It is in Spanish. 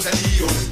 causa lío.